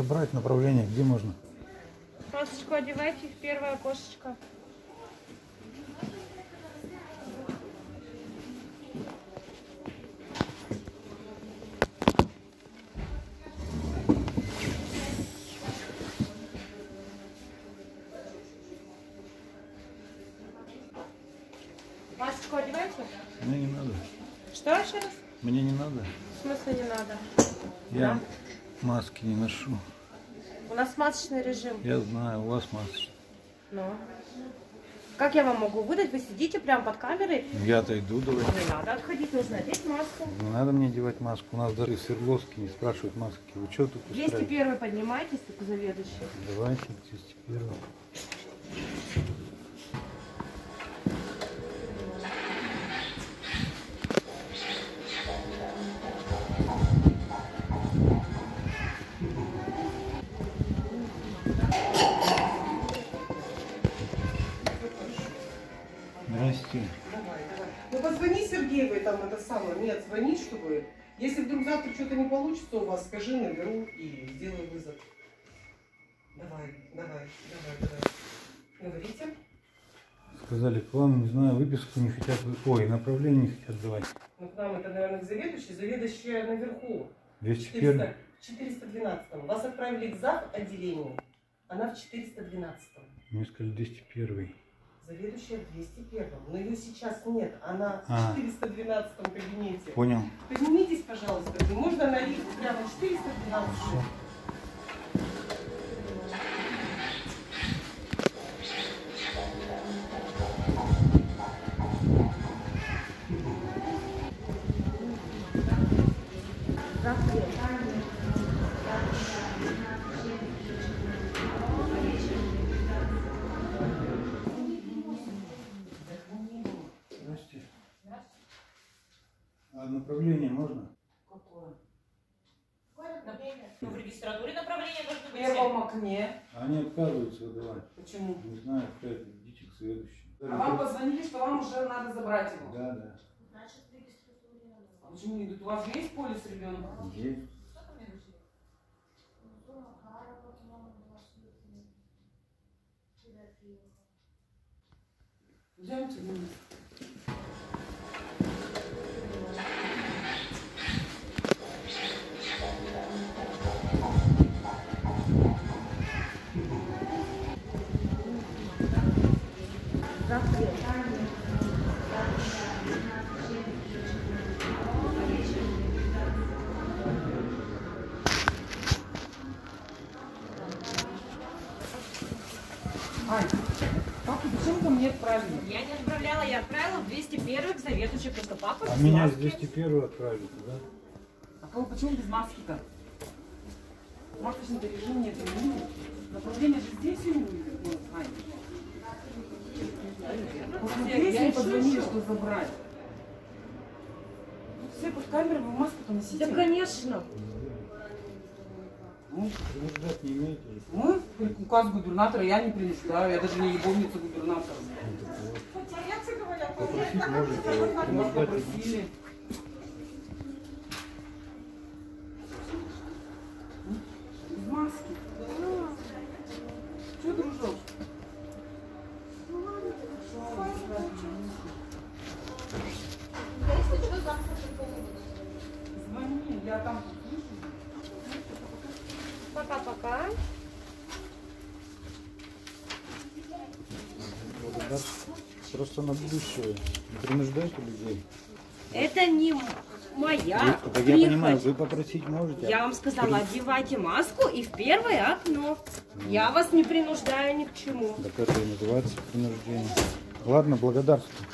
Забрать направление, где можно? Масочку одевайте в первое окошечко. Масочку одевайте? Мне не надо. Что еще раз? Мне не надо. В смысле не надо? Я маски не ношу. У нас масочный режим. Я знаю, у вас масочный. Ну. Как я вам могу выдать? Вы сидите прямо под камерой. Я-то иду, давай. Не надо отходить, нужно одеть маску. Не надо мне одевать маску. У нас даже Свердловский не спрашивают маски. Вы что тут устраиваете? 201 поднимайтесь, только заведующий. Давайте, 201. Здрасте. Ну позвони Сергеевой там это самое. Нет, звони, чтобы. Если вдруг завтра что-то не получится у вас, скажи, наберу и сделаю вызов. Давай, давай, давай, давай. Говорите. Сказали к вам, не знаю, выписку не хотят, ой, направление не хотят давать. Ну к нам это, наверное, к заведующей. Заведующая наверху. 201. 400, 412. Вас отправили к зав. отделению. Она в 412. Мне сказали 201. Заведующая в 201. Но ее сейчас нет. Она А. в 412 кабинете. Понял. Поднимитесь, пожалуйста. Можно на лифт прямо 412. Всё. Здрасте. Направление можно? Ну, в регистратуре направление должно В быть. первом окне. Они отказываются выдавать. Почему? Не знаю, опять идите к следующему. А вам позвонили, что вам уже надо забрать его. Да, да. А почему не идут? У вас есть полис ребенка? Есть. Идемте вниз. Ань, папа, зачем ко мне отправили? Я не отправляла, я отправила в 201 к заведующей, просто папа А меня маски. 201 отправили туда. А кого, почему без маски-то? Масочный режим нет, не Направление же здесь у. Вот, Ань. Посмотрите, Я мне и позвонили, что забрать. Все под камерой, вы маску-то носите. Да, конечно. Мы указ губернатора я не принуждаю, я даже не любовница губернатора. Попросить можете, а принуждать не попросили. Без маски. Че, дружок? Звони, я там благодарствую. Просто на будущее. Не принуждайте людей. Это не моя так я понимаю, прихоть. вы попросить можете. Я вам сказала, одевайте маску и в первое окно. Я вас не принуждаю ни к чему. Так это и называется принуждение. Ладно, благодарствую.